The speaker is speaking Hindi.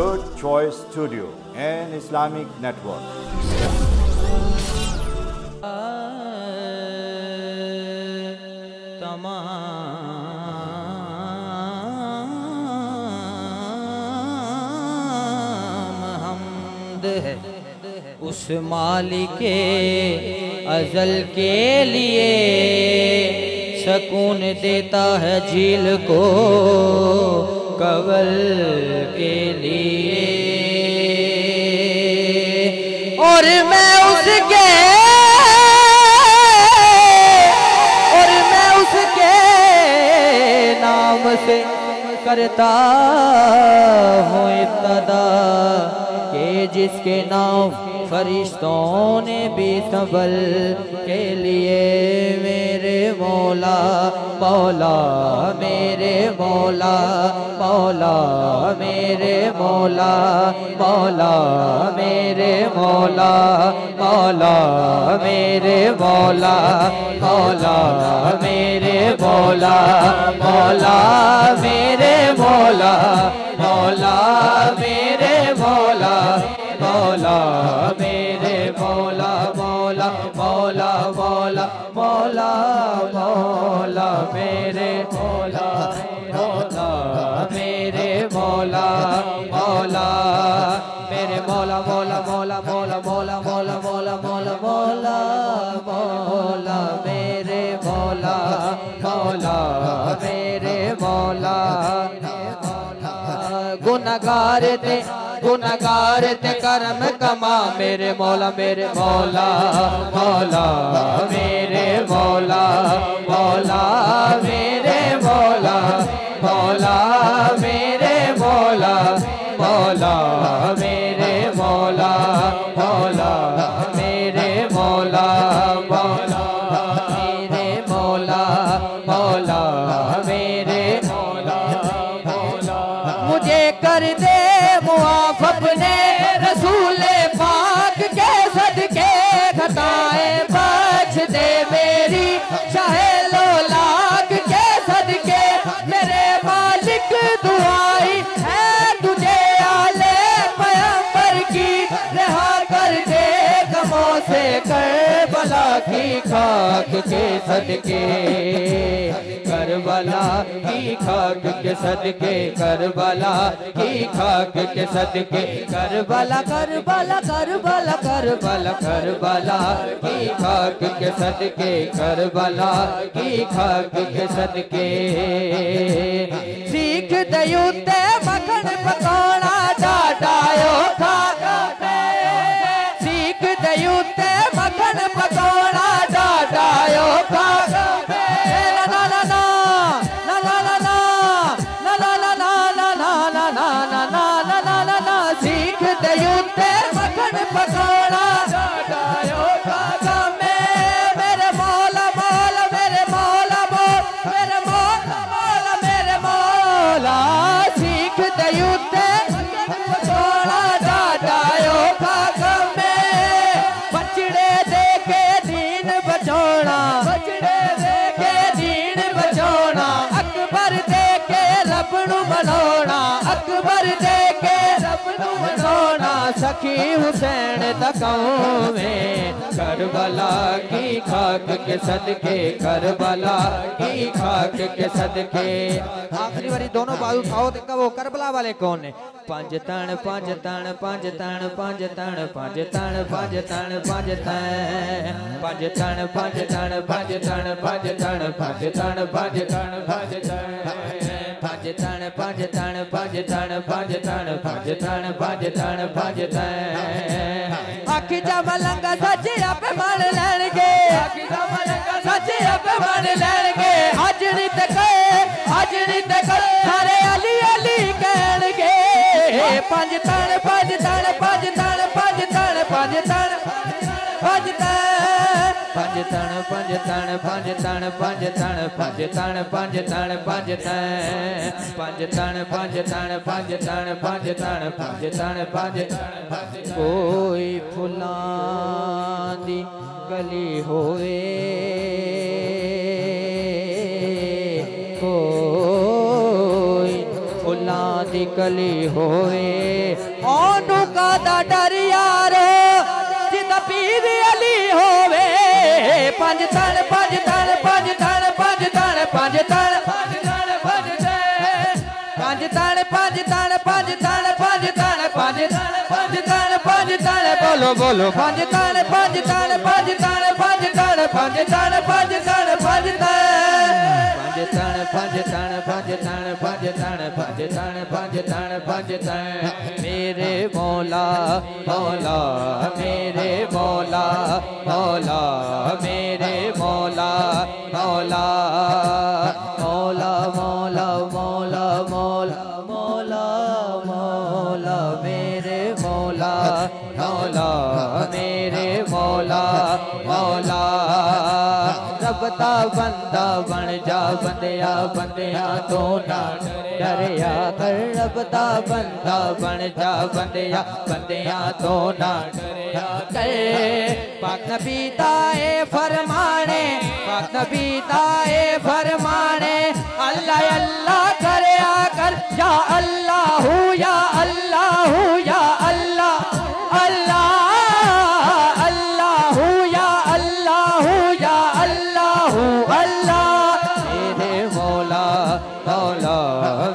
Good Choice Studio and Islamic Network. है उस मालिके अजल के लिए सकून देता है झील को कवल के लिए। और मैं उसके और मैं उसके नाम से करता हूँ इब्तदा के, जिसके नाम फरिश्तों ने भी संभल के लिए। मेरे মৌলা মৌলা মেরে মৌলা মৌলা মেরে মৌলা মৌলা মেরে মৌলা মৌলা মেরে মৌলা মৌলা মেরে মৌলা মৌলা মেরে मौला मेरे मौला मौला मेरे मौला मौला मेरे मौला मौला मौला मौला मौला मौला मौला मौला मौला मौला मेरे मौला मौला मेरे मौला गुनगार ते गुनगार ते करम कमा। मेरे मौला मेरे मौला मौला मेरे मौला मौला मेरे मौला। मुझे कर दे मुआफ अपने रसूल पाक के सदके खताएँ बख्श दे मेरी चाहे लो लाख के सदके। मेरे मालिक दुआई है तुझे आले पैम्बर की। रहा कर दे गमों से कर बला की खाक के सदके। करबला की खाक के सदके करबला की खाक के सदके Karbala Karbala Karbala Karbala Karbala की खाक के सदके करबला की खाक के सदके। सीख दयुते मखन पकौड़ा डाडायो खा सीख दयुते मखन मौला सीख दयुते पकौड़ा डाडायो खा में बचड़े दे के दीन बचोना बचड़े दे के दीन बचोना अकबर दे के रब नु सखी हुसैन तकाओ करबला की खाक के सदके करबला की खाक के सदके आखिरी बारी दोनों बाजू खाओ तो वो करबला वाले कौन है पंज तण पंज तण पंज तण पंज तण पंज तण पंज तण पंज तण पंज तण पंज तण पंज तण पंज तण पंज तण पंज तण पंज तण पंज भज तन भज तन भज तन भज तन भज तन भज तन भज तन अख जा मलंग सच आप मन लैन गे अख जा मलंग सच आप मन लैन गे हजरी ते कहे हजरी ते कहे सारे अली अली कहन गे भज हाँ। तन भज तन भज तन तण पंज तण पंज तण पंज तण पंज तण पंज तण पंज तण पंज तण पंज तण पंज तण पंज तण पंज तण पंज कोई फुलां दी गली होवे कोई फुलां दी गली होवे ओनु का डरिया रे जिद पीवी ਪੰਜ ਤਣ ਪੰਜ ਤਣ ਪੰਜ ਤਣ ਪੰਜ ਤਣ ਪੰਜ ਤਣ ਪੰਜ ਤਣ ਪੰਜ ਤਣ ਪੰਜ ਤਣ ਪੰਜ ਤਣ ਪੰਜ ਤਣ ਪੰਜ ਤਣ ਪੰਜ ਤਣ ਪੰਜ ਤਣ ਪੰਜ ਤਣ ਬੋਲੋ ਬੋਲੋ ਪੰਜ ਤਣ ਪੰਜ ਤਣ ਪੰਜ ਤਣ ਪੰਜ ਤਣ ਪੰਜ ਤਣ ਪੰਜ ਤਣ भज तण भज तन भज तण भज तन भज तण भज तन मेरे मौला मौला, मेरे मौला मौला, मेरे मौला मौला। मौला मौला मौला मौला मौला मौला, मेरे मौला मौला, मेरे मौला मौला। बता बंदा बन जा, बंदया बंदया तो ना डरिया कर। रबता बंदा बन जा, बंदया बंदया तो ना कर। पाक नबीता ए फरमाने, पाक नबीता ए फरमाने, अल्लाह अल्लाह करे कर जा अल्लाह 了。